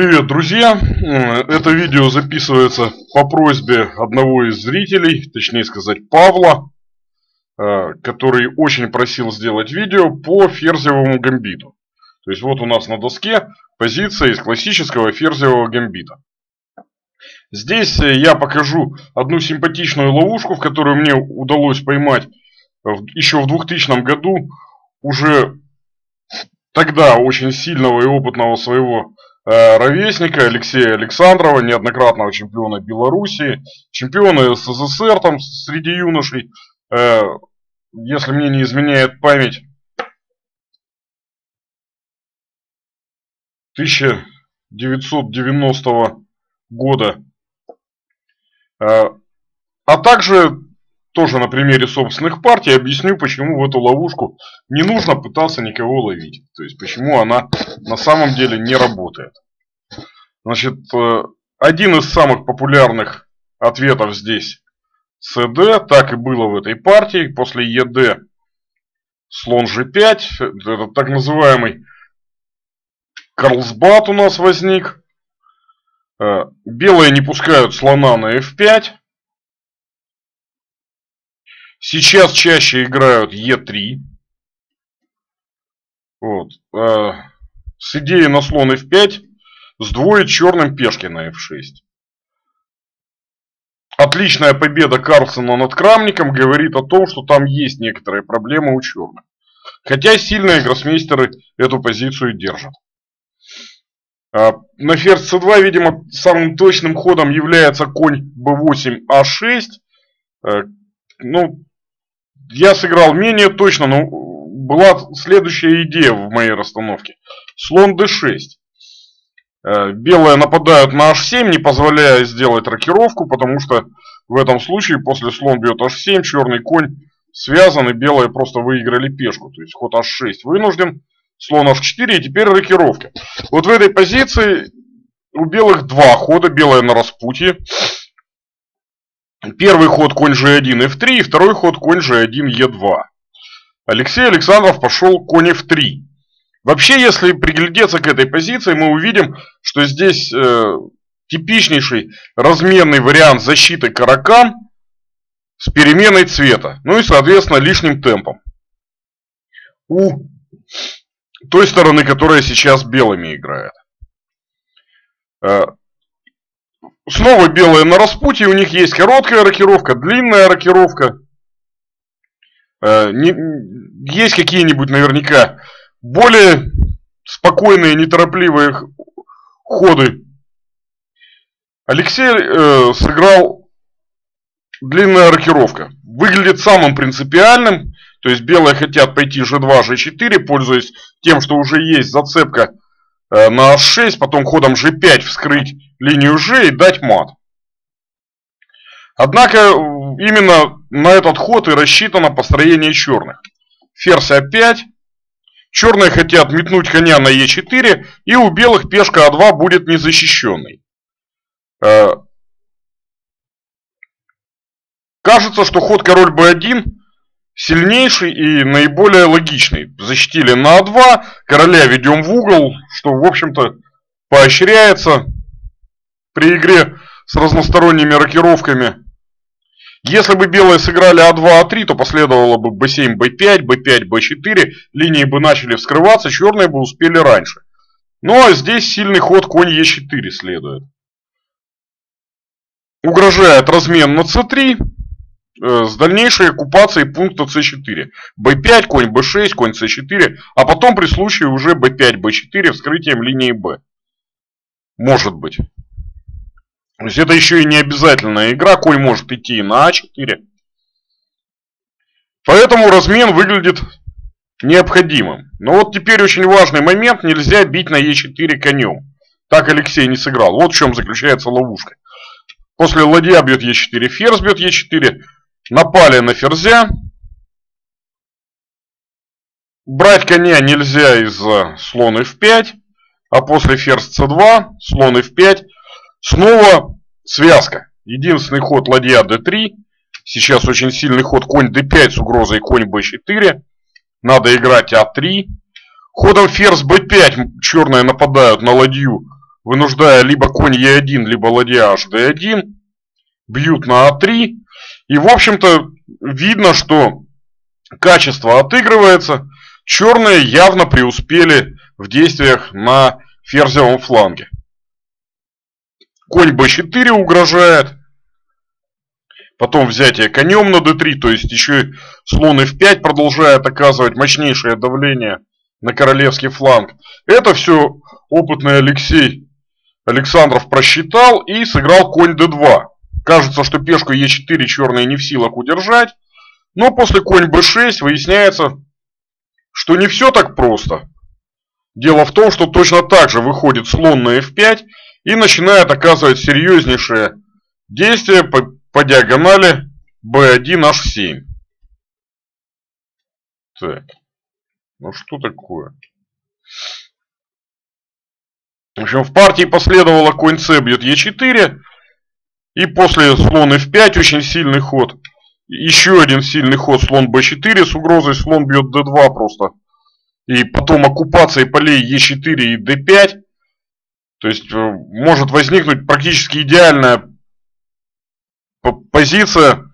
Привет, друзья! Это видео записывается по просьбе одного из зрителей, точнее сказать Павла, э, который очень просил сделать видео по ферзевому гамбиту. То есть вот у нас на доске позиция из классического ферзевого гамбита. Здесь я покажу одну симпатичную ловушку, в которую мне удалось поймать еще в 2000 году уже тогда очень сильного и опытного своего Э, ровесника Алексея Александрова, неоднократного чемпиона Беларуси, чемпиона СССР там среди юношей, э, если мне не изменяет память, 1990 года. Э, а также тоже на примере собственных партий объясню, почему в эту ловушку не нужно пытаться никого ловить. То есть, почему она на самом деле не работает. Значит, э, один из самых популярных ответов здесь СД, так и было в этой партии. После ЕД слон G5, это так называемый Карлсбад у нас возник. Э, белые не пускают слона на F5. Сейчас чаще играют Е3. Вот. Э, с идеей на слон F5 сдвоить черным пешки на F6. Отличная победа Карлсона над Крамником говорит о том, что там есть некоторые проблемы у черных. Хотя сильные гроссмейстеры эту позицию держат. А, на ферзь c2, видимо, самым точным ходом является конь b8, a6. Э, ну, я сыграл менее точно, но была следующая идея в моей расстановке. Слон d6. Э, белые нападают на h7, не позволяя сделать рокировку, потому что в этом случае после слон бьет h7, черный конь связан, и белые просто выиграли пешку. То есть ход h6 вынужден, слон h4, и теперь рокировка. Вот в этой позиции у белых два хода, белые на распутье. Первый ход конь g1, f3, и второй ход конь g1, e2. Алексей Александров пошел конь f3. Вообще, если приглядеться к этой позиции, мы увидим, что здесь э, типичнейший разменный вариант защиты каракан с переменой цвета. Ну и, соответственно, лишним темпом. У той стороны, которая сейчас белыми играет. Снова белые на распутье, у них есть короткая рокировка, длинная рокировка. Э, есть какие-нибудь наверняка более спокойные, неторопливые ходы. Алексей э, сыграл длинная рокировка. Выглядит самым принципиальным. То есть белые хотят пойти g2, g4, пользуясь тем, что уже есть зацепка на h6, потом ходом g5 вскрыть линию g и дать мат. Однако именно на этот ход и рассчитано построение черных. Ферзь a5, Черные хотят метнуть коня на Е4, и у белых пешка А2 будет незащищенной. Э, кажется, что ход король Б1 сильнейший и наиболее логичный. Защитили на А2, короля ведем в угол, что, в общем-то, поощряется при игре с разносторонними рокировками. Если бы белые сыграли А2, А3, то последовало бы Б7, Б5, Б5, Б4. Линии бы начали вскрываться, черные бы успели раньше. А здесь сильный ход конь Е4 следует. Угрожает размен на С3 э, с дальнейшей оккупацией пункта С4. Б5, конь Б6, конь С4, а потом при случае уже Б5, Б4 вскрытием линии Б. Может быть. То есть это еще и не обязательная игра, конь может идти на А4. Поэтому размен выглядит необходимым. Но вот теперь очень важный момент, нельзя бить на Е4 конем. Так Алексей не сыграл. Вот в чем заключается ловушка. После ладья бьет Е4, ферзь бьет Е4. Напали на ферзя. Брать коня нельзя из-за слон f5. А после ферзь c2, слон f5. Снова связка. Единственный ход ладья d3. Сейчас очень сильный ход конь d5 с угрозой конь b4. Надо играть а3. Ходом ферзь b5 черные нападают на ладью вынуждая либо конь Е1, либо ладья HD1. Бьют на А3. И, в общем-то, видно, что качество отыгрывается. Черные явно преуспели в действиях на ферзевом фланге. Конь b4 угрожает. Потом взятие конем на d3, то есть еще слон f5 продолжает оказывать мощнейшее давление на королевский фланг. Это все опытный Алексей Александров просчитал и сыграл конь d2. Кажется, что пешку e4 черные не в силах удержать. Но после конь b6 выясняется, что не все так просто. Дело в том, что точно так же выходит слон на f5 и начинает оказывать серьезнейшее действие по, по диагонали b1h7. Так, ну что такое? В общем, в партии последовало конь c бьет e4. И после слон f5 очень сильный ход. Еще один сильный ход слон b4 с угрозой слон бьет d2 просто. И потом оккупация полей e4 и d5. То есть э, может возникнуть практически идеальная позиция,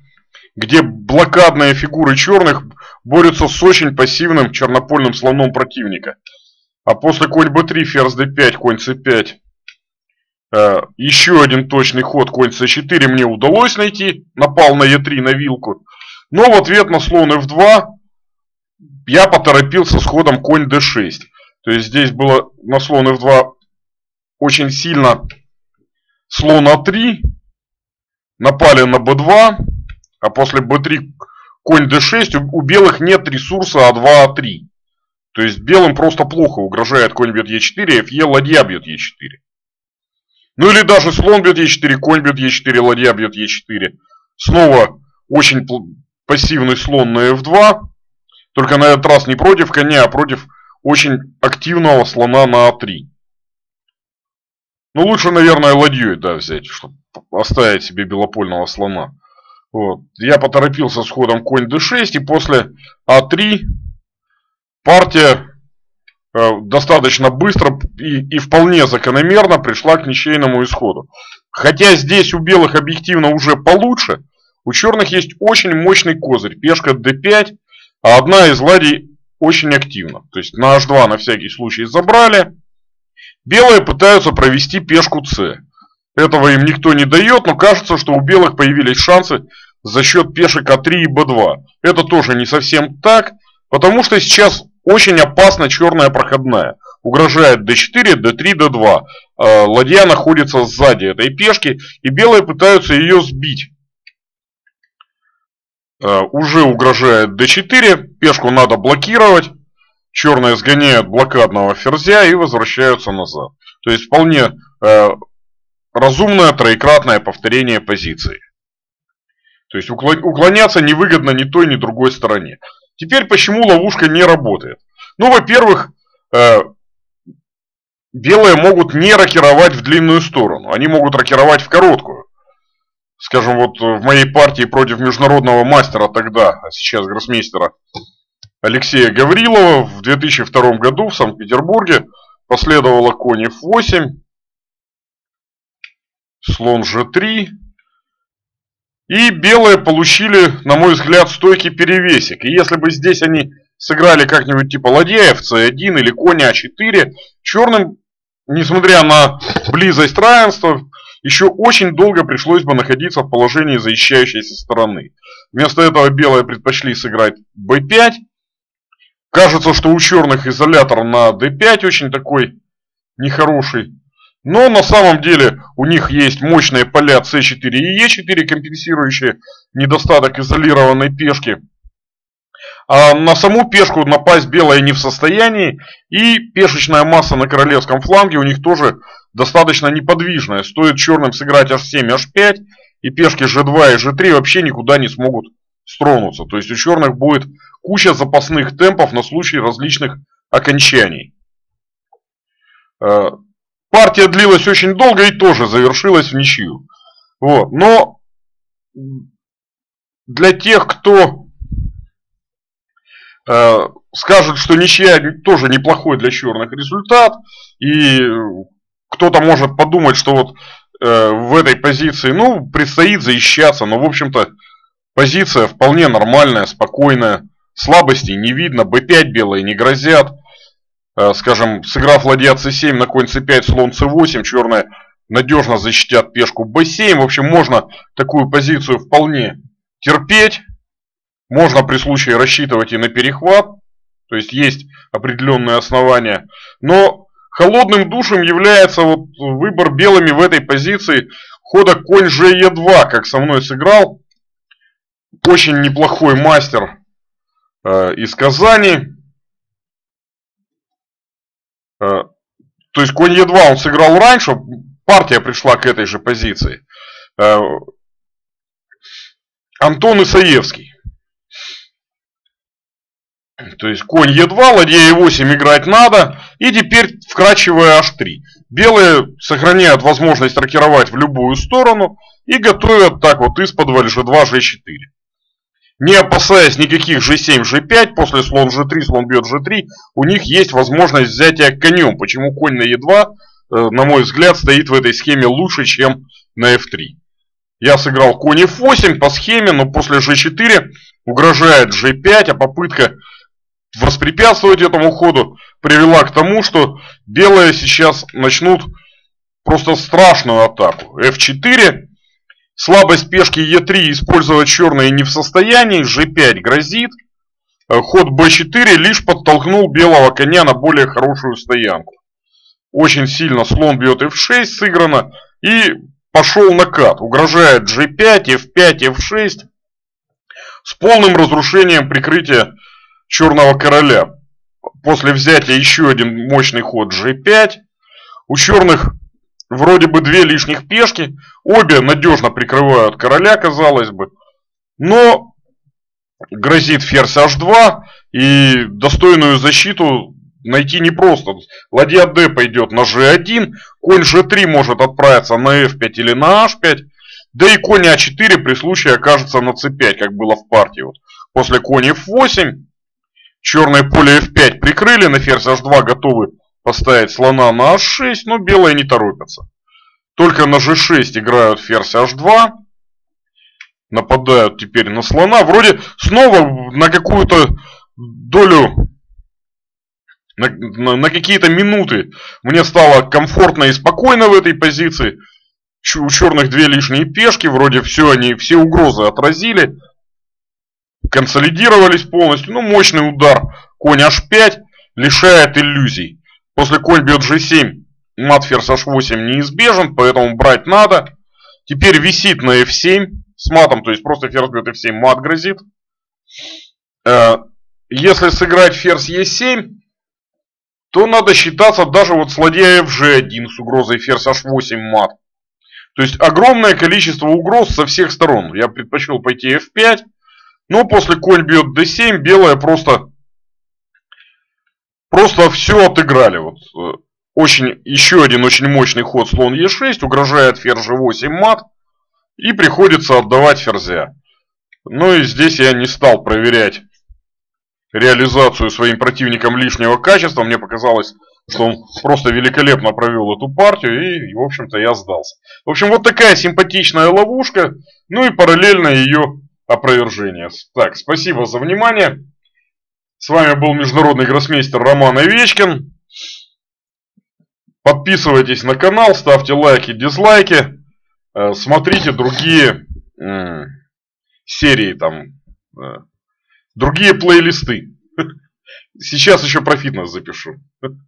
где блокадные фигуры черных борются с очень пассивным чернопольным слоном противника. А после конь b3, ферзь d5, конь c5 Э, еще один точный ход, конь c4 мне удалось найти. Напал на e3 на вилку. Но в ответ на слон f2 я поторопился с ходом конь d6. То есть здесь было на слон f2 очень сильно слон a3. Напали на b2. А после b3 конь d6 у белых нет ресурса а2, а3. То есть белым просто плохо угрожает конь бьет e4, fe ладья бьет e4. Ну или даже слон бьет Е4, конь бьет Е4, ладья бьет Е4. Снова очень пассивный слон на F2. Только на этот раз не против коня, а против очень активного слона на А3. Ну лучше, наверное, ладьей да, взять, чтобы оставить себе белопольного слона. Вот. Я поторопился с ходом конь d6 и после а3 партия достаточно быстро и, и вполне закономерно пришла к ничейному исходу. Хотя здесь у белых объективно уже получше, у черных есть очень мощный козырь, пешка d5, а одна из ладей очень активна. То есть на h2 на всякий случай забрали. Белые пытаются провести пешку c. Этого им никто не дает, но кажется, что у белых появились шансы за счет пешек а3 и b2. Это тоже не совсем так, потому что сейчас очень опасна черная проходная. Угрожает d4, d3, d2. Ладья находится сзади этой пешки, и белые пытаются ее сбить. Э, уже угрожает d4, пешку надо блокировать. Черные сгоняют блокадного ферзя и возвращаются назад. То есть вполне э, разумное троекратное повторение позиции. То есть уклоняться невыгодно ни той, ни другой стороне. Теперь почему ловушка не работает? Ну, во-первых, э, белые могут не рокировать в длинную сторону, они могут рокировать в короткую. Скажем, вот в моей партии против международного мастера тогда, а сейчас гроссмейстера Алексея Гаврилова в 2002 году в Санкт-Петербурге последовало конь f8, слон g3, и белые получили, на мой взгляд, стойкий перевесик. И если бы здесь они сыграли как-нибудь типа ладья c1 или коня а4, черным, несмотря на близость равенства, еще очень долго пришлось бы находиться в положении защищающейся стороны. Вместо этого белые предпочли сыграть b5. Кажется, что у черных изолятор на d5 очень такой нехороший. Но на самом деле у них есть мощные поля c4 и e4, компенсирующие недостаток изолированной пешки. А на саму пешку напасть белая не в состоянии. И пешечная масса на королевском фланге у них тоже достаточно неподвижная. Стоит черным сыграть h7, h5. И пешки g2 и g3 вообще никуда не смогут стронуться. То есть у черных будет куча запасных темпов на случай различных окончаний. Партия длилась очень долго и тоже завершилась в ничью. Вот. Но для тех, кто э, скажет, что ничья тоже неплохой для черных результат, и кто-то может подумать, что вот э, в этой позиции, ну, предстоит защищаться, но, в общем-то, позиция вполне нормальная, спокойная, слабостей не видно, b5 белые не грозят, скажем, сыграв ладья c7 на конь c5, слон c8, черная надежно защитят пешку b7, в общем, можно такую позицию вполне терпеть, можно при случае рассчитывать и на перехват, то есть есть определенные основания, но Холодным душем является вот выбор белыми в этой позиции хода конь же2, как со мной сыграл. Очень неплохой мастер э, из Казани. Э, то есть конь е2 он сыграл раньше, партия пришла к этой же позиции. Э, Антон Исаевский. То есть конь Е2, ладья Е8 играть надо. И теперь вкрачивая H3. Белые сохраняют возможность рокировать в любую сторону. И готовят так вот из-под G2, G4. Не опасаясь никаких G7, G5, после слон G3, слон бьет G3, у них есть возможность взятия конем. Почему конь на E2, э, на мой взгляд, стоит в этой схеме лучше, чем на F3. Я сыграл конь F8 по схеме, но после G4 угрожает G5, а попытка воспрепятствовать этому ходу привела к тому, что белые сейчас начнут просто страшную атаку. f4, слабость пешки e3 использовать черные не в состоянии, g5 грозит. Э, ход b4 лишь подтолкнул белого коня на более хорошую стоянку. Очень сильно слон бьет f6 сыграно и пошел накат. Угрожает g5, f5, f6 с полным разрушением прикрытия черного короля. После взятия еще один мощный ход g5. У черных вроде бы две лишних пешки. Обе надежно прикрывают короля, казалось бы. Но грозит ферзь h2. И достойную защиту найти непросто. Ладья d пойдет на g1. Конь g3 может отправиться на f5 или на h5. Да и конь а4 при случае окажется на c5, как было в партии. Вот. После конь f8 Черное поле f5 прикрыли, на ферзь h2 готовы поставить слона на h6, но белые не торопятся. Только на g6 играют ферзь h2. Нападают теперь на слона. Вроде снова на какую-то долю, на, на, на какие-то минуты мне стало комфортно и спокойно в этой позиции. У черных две лишние пешки, вроде все они, все угрозы отразили консолидировались полностью. Ну, мощный удар. Конь h5 лишает иллюзий. После конь бьет g7, мат ферзь h8 неизбежен, поэтому брать надо. Теперь висит на f7 с матом, то есть просто ферзь бьет f7, мат грозит. Э, если сыграть ферзь e7, то надо считаться даже вот с ладья fg1 с угрозой ферзь h8 мат. То есть огромное количество угроз со всех сторон. Я предпочел пойти f5. Но после конь бьет d7, белая просто, просто все отыграли. Вот. Э, очень, еще один очень мощный ход слон e6, угрожает ферзь g8 мат. И приходится отдавать ферзя. Ну и здесь я не стал проверять реализацию своим противникам лишнего качества. Мне показалось, что он просто великолепно провел эту партию. И, в общем-то, я сдался. В общем, вот такая симпатичная ловушка. Ну и параллельно ее опровержения. Так, спасибо за внимание. С вами был международный гроссмейстер Роман Овечкин. Подписывайтесь на канал, ставьте лайки, дизлайки. Э, смотрите другие серии там, э, другие плейлисты. Сейчас еще про фитнес запишу.